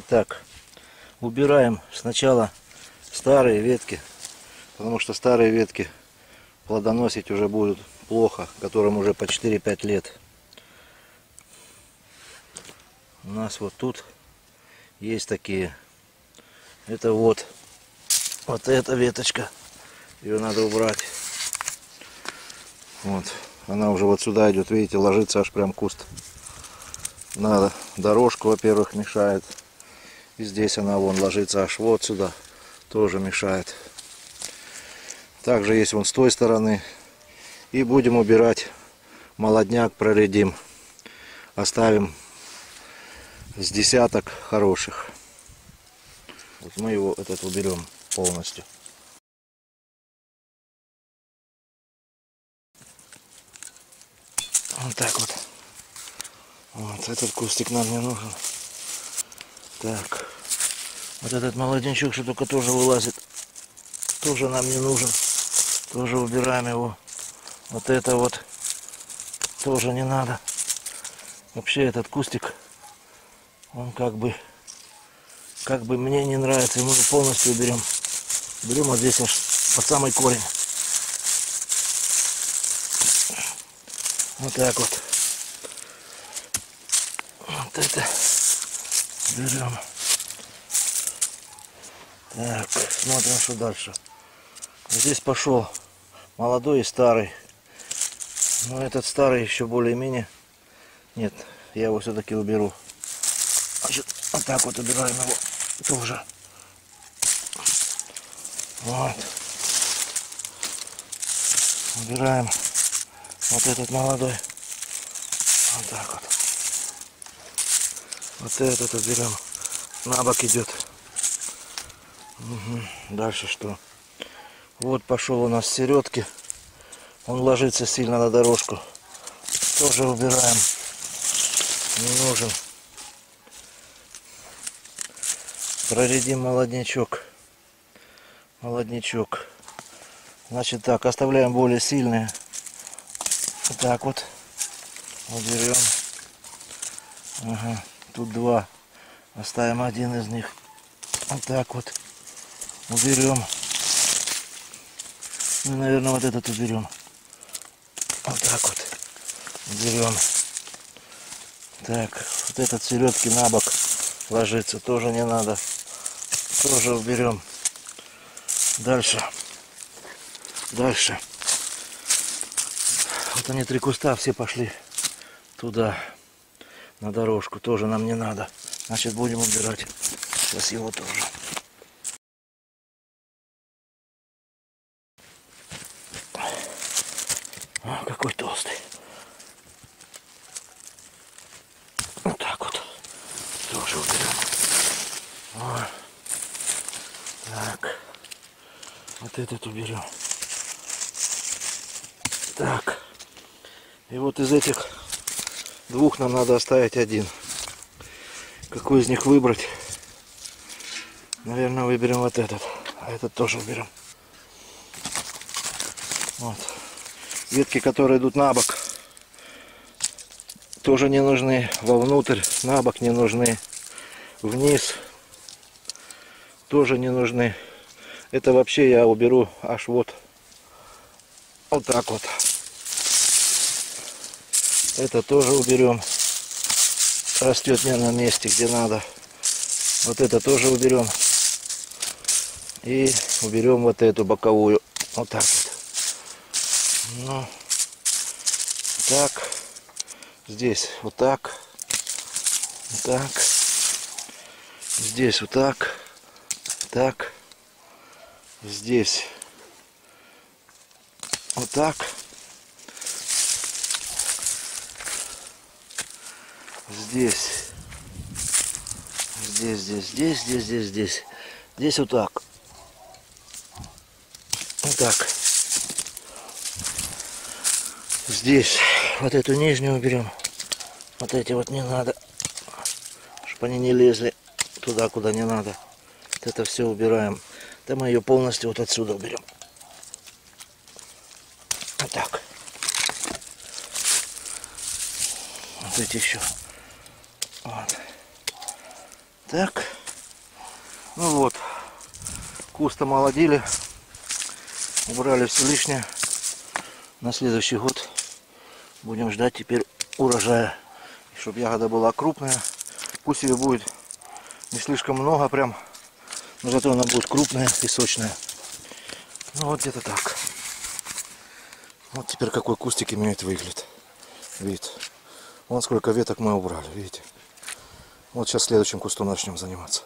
Итак, убираем сначала старые ветки, потому что старые ветки плодоносить уже будут плохо, которым уже по 4-5 лет. У нас вот тут есть такие. Это вот, вот эта веточка. Ее надо убрать. Вот, она уже вот сюда идет, видите, ложится аж прям куст. Надо, дорожку, во-первых, мешает. И здесь она вон ложится аж вот сюда, тоже мешает. Также есть вон с той стороны. И будем убирать молодняк, проредим. Оставим с десяток хороших. Вот мы его этот уберем полностью. Вот так вот. Вот этот кустик нам не нужен. Так. Вот этот молоденчок, что только тоже вылазит, тоже нам не нужен. Тоже убираем его. Вот это вот тоже не надо. Вообще этот кустик, он как бы, как бы мне не нравится. Мы его полностью уберем. Берем вот здесь аж под самый корень. Вот так вот. Вот это берем. Так, смотрим, что дальше. Здесь пошел молодой и старый. Но этот старый еще более-менее. Нет, я его все-таки уберу. Значит, вот так вот убираем его тоже. Вот. Убираем вот этот молодой. Вот так вот. Вот этот уберем. На бок идет. Угу. Дальше что? Вот пошел у нас середки. Он ложится сильно на дорожку. Тоже убираем. Не нужен. Проредим молоднячок. Молоднячок. Значит так, оставляем более сильные. Вот так вот. Уберем. Ага. Тут два. Оставим один из них. Вот так вот. Уберем. Ну, наверное, вот этот уберем. Вот так вот. Уберем. Так, вот этот середки на бок ложится. Тоже не надо. Тоже уберем. Дальше. Дальше. Вот они три куста все пошли туда, на дорожку. Тоже нам не надо. Значит, будем убирать. Сейчас его тоже. О, какой толстый. Вот так вот. Тоже уберем. О. Так. Вот этот уберем. Так. И вот из этих двух нам надо оставить один. Какой из них выбрать? Наверное, выберем вот этот. А этот тоже уберем. Вот. Ветки, которые идут на бок, тоже не нужны. Вовнутрь, на бок не нужны. Вниз тоже не нужны. Это вообще я уберу аж вот вот так вот. Это тоже уберем. Растет не на месте, где надо. Вот это тоже уберем. И уберем вот эту боковую. Вот так вот. Ну, так. Здесь вот так. Вот так. Здесь вот так. Так. Здесь вот так. Здесь. Здесь, здесь, здесь, здесь, здесь, здесь. Здесь вот так. Вот так. Здесь вот эту нижнюю уберем. Вот эти вот не надо. Чтобы они не лезли туда, куда не надо. Вот это все убираем. Да мы ее полностью вот отсюда уберем. Вот так. Вот эти еще. Вот. Так. Ну вот. Куст омолодили. Убрали все лишнее. На следующий год будем ждать теперь урожая. Чтобы ягода была крупная. Пусть ее будет не слишком много прям. Но зато она будет крупная и сочная. Ну вот где-то так. Вот теперь какой кустик имеет выгляд. Видите. Вон сколько веток мы убрали, видите. Вот сейчас следующим кустом начнем заниматься.